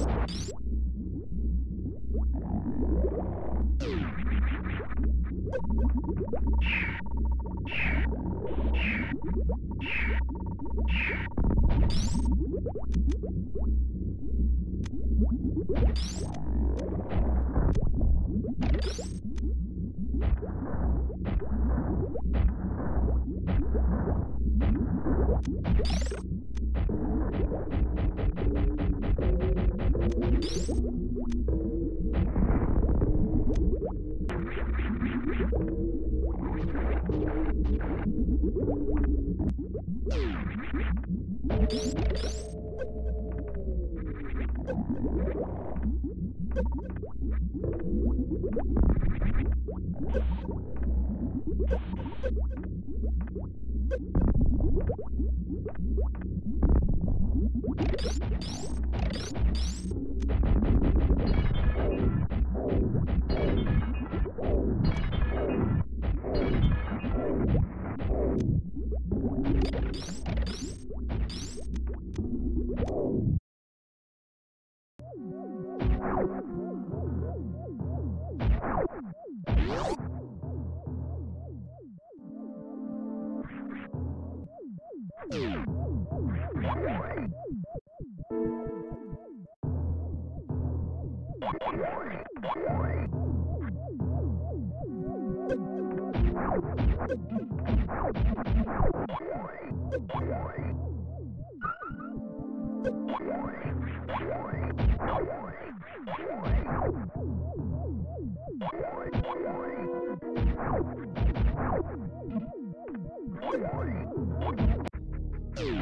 you. you Thank.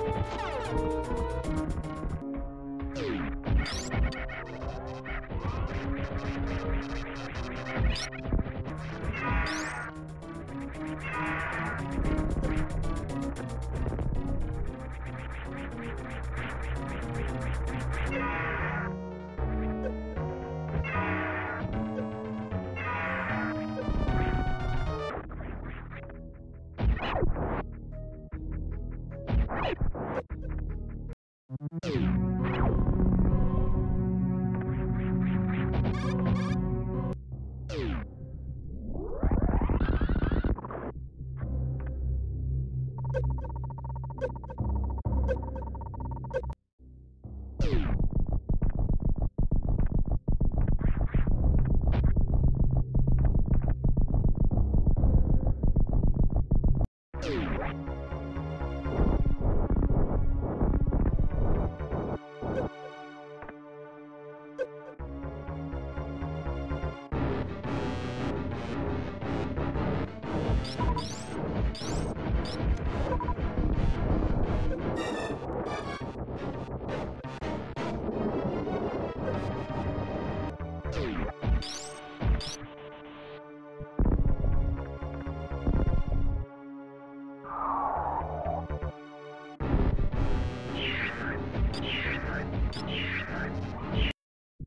you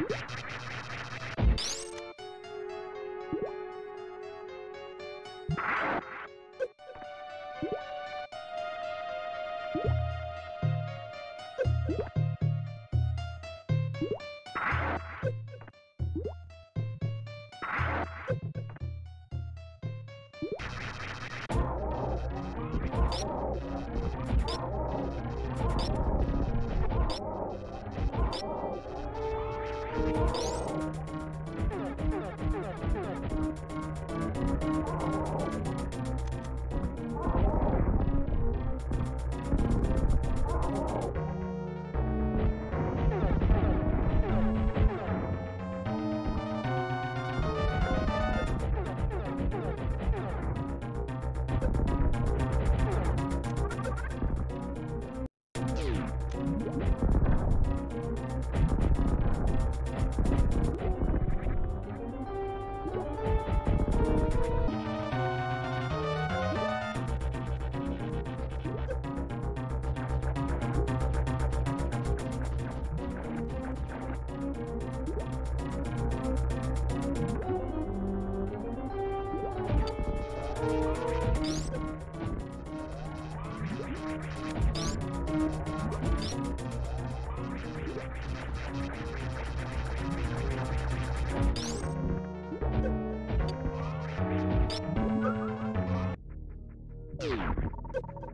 you Ha ha ha!